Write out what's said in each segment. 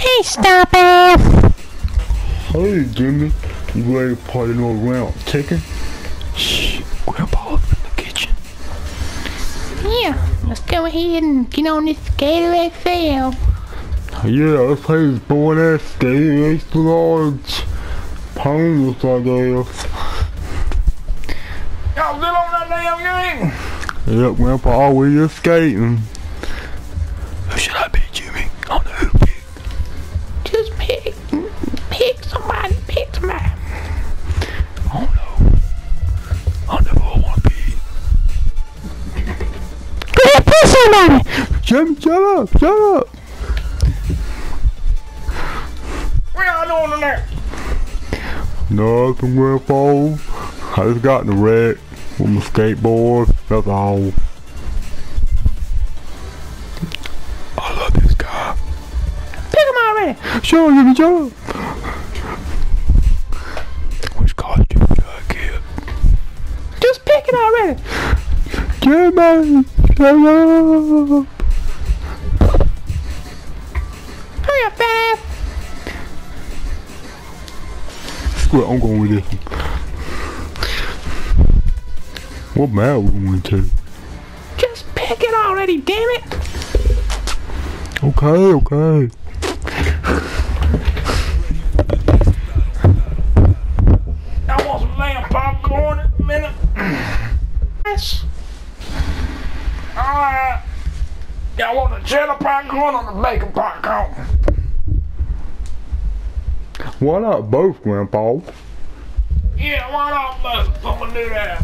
Hey, stop it! Hey, Jimmy. You ready to party no round chicken? Shh, up in the kitchen. Yeah, let's go ahead and get on this Skater XL. Yeah, let's play this boy ass skating extra large. Ponies, I guess. Y'all still on that damn game? Yep, Grandpa, we just skating. Who should I pick somebody, pick somebody. I don't. I don't know who I want to be. Go ahead, pick somebody. Jimmy, shut up, shut up. What y'all doing in there? Nothing, Grandpa. I just got in the wreck with my skateboard. That's all. I love this guy. Pick him already. Shut up, Jimmy, shut it already. Shut up. Hurry up, fast. Screw it, I'm going with this one. What map we going to? Just pick it already, damn it. Okay, okay. Y'all want some damn popcorn in a minute? Yes. Alright. Y'all want the cheddar popcorn or the bacon popcorn? Why not both, Grandpa? Yeah, why not both? I'm gonna do that.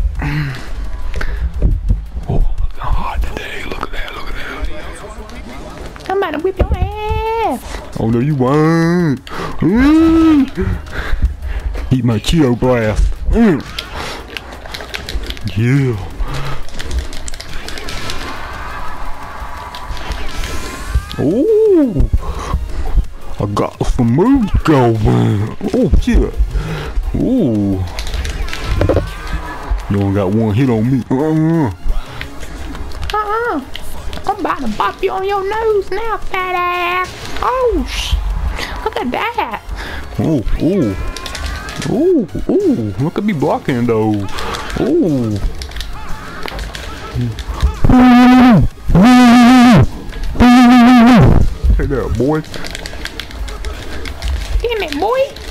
Oh, looking hot today. Look at that, look at that. I'm about to whip your ass. Oh no, you won't. Mm. Eat my Cheeto blast. Mm. Yeah. Ooh. I got some moves going. Oh shit. Ooh. You only got one hit on me. Uh-uh. Uh-uh. I'm about to bop you on your nose now, fat ass. Oh, sh. Look at that. Ooh, ooh. Ooh, ooh. Look at me blocking though. Ooh. Take that, boy. Damn it, boy.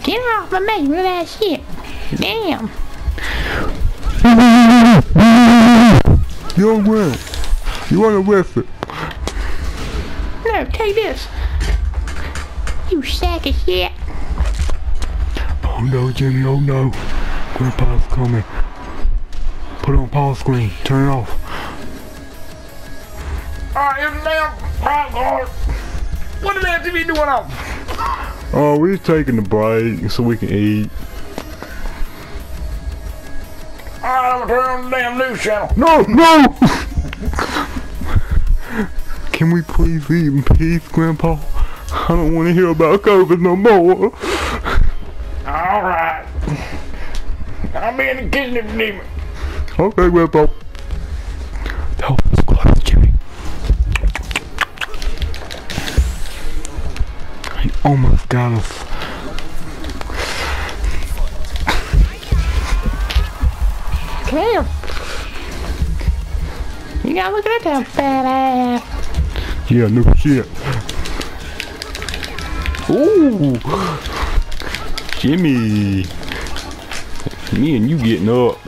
Get off of me with that shit. Damn. You're on ground. You want to arrest it. No, take this. You sack of shit. Oh no, Jimmy, oh no. Grandpa's coming. Put on pause screen. Turn it off. Alright, here's the damn popcorn. What the damn TV doing off? Oh, we're taking a break so we can eat. Alright, I'm gonna turn on the damn news channel. No, no! Can we please eat in peace, Grandpa? I don't want to hear about COVID no more. Alright. I'll be in the kitchen if you need me. Okay, Grandpa. He my god. us. Come here. You gotta look at that fat ass. Yeah, no shit. Ooh! Jimmy! Me and you getting up.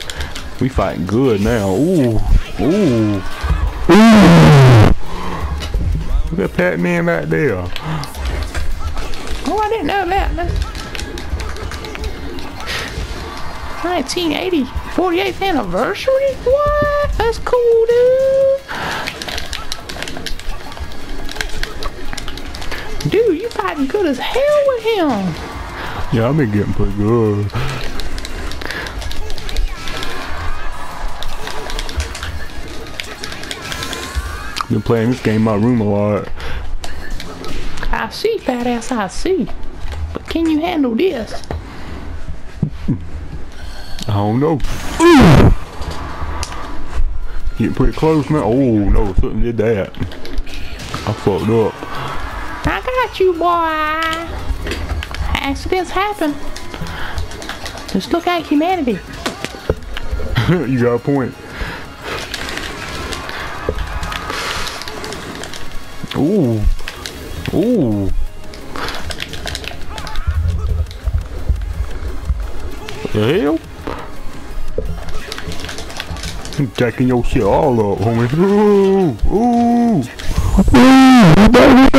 We fighting good now. Ooh! Ooh! Ooh! Look at Pac-Man right there. That. That's 1980, 48th anniversary? What? That's cool, dude. Dude, you fighting good as hell with him. Yeah, I've been getting pretty good. Been playing this game in my room a lot. I see, badass, I see. Can you handle this? I don't know. Getting pretty close now. Oh no, something did that. I fucked up. I got got you, boy. Accidents happen. Just look at humanity. you got a point. Ooh. Ooh. The hell? You jacking your shit all up, homie. Ooh. Ooh. Ooh. Baby.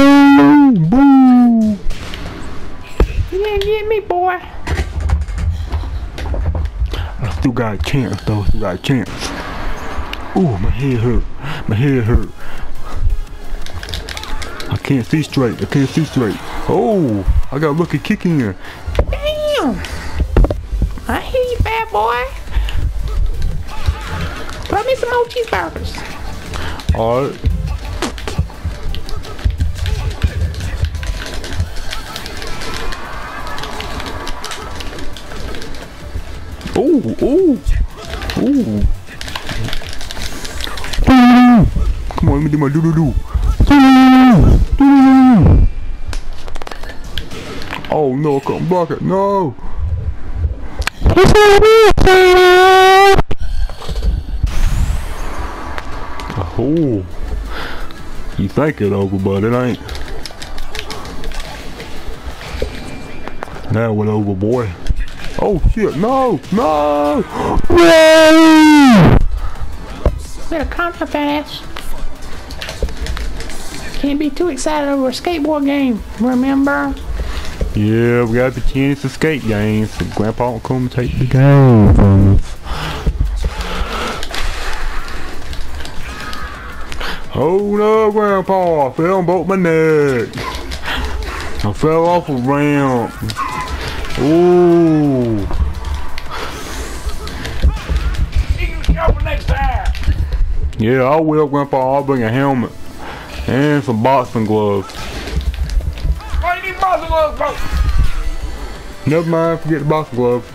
Boo. You didn't get me, boy. I still got a chance though, still got a chance. Ooh, my head hurt. My head hurt. I can't see straight. I can't see straight. Oh, I got lucky kick in here. Damn. I hear you, fat boy. Throw me some more cheeseburgers. Alright. Ooh, ooh, ooh. Come on, let me do my doo doo doo. Oh no, I couldn't block it. No. Oh. You think it over, but it ain't. Now it over, boy. Oh shit, no, no! No! Better calm down, fat ass. Can't be too excited over a skateboard game, remember? Yeah, we got the chance to skate games, so Grandpa will come take the game from us. Oh no, Grandpa, I fell and broke my neck. I fell off a ramp. Ooh. Yeah, I will, Grandpa. I'll bring a helmet and some boxing gloves. Why you need boxing gloves, bro? Never mind, forget the boxing gloves.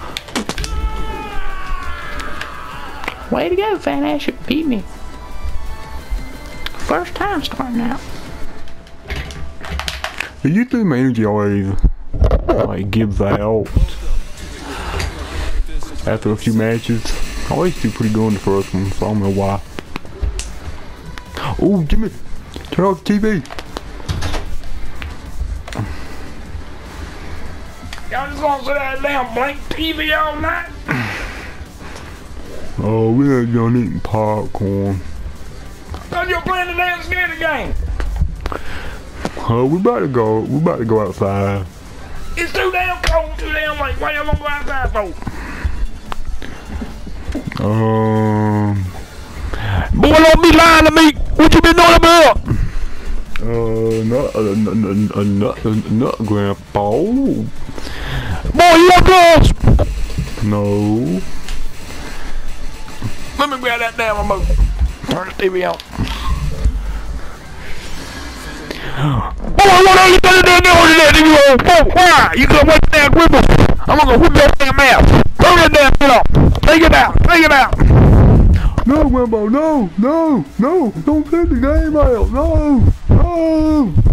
Way to go, fat ass. You beat me. First time starting out. You used to be my energy always like gives out after a few matches. I always do pretty good in the first one, so I don't know why. Oh, Jimmy, turn off the TV. Y'all just gonna sit that damn blank TV all night? Oh, we ain't done eating popcorn. Cause you're playing the damn scaredy game. Oh, we about to go. We about to go outside. It's too damn cold, too damn late. Why y'all gonna go outside for? Um, Boy, don't be lying to me. What you been doing about? uh, not, uh, not, uh, not, uh, not grandpa. Boy, you want drugs? No. Let me grab that damn remote. Turn the TV on. Boy, what are you doing there doing that? You go, why? You gonna wait there and? I'm gonna whip your damn ass. Turn that damn shit off. Take it out. Take it out. No, Grandpa, no, no, no, don't take the game out, no, no.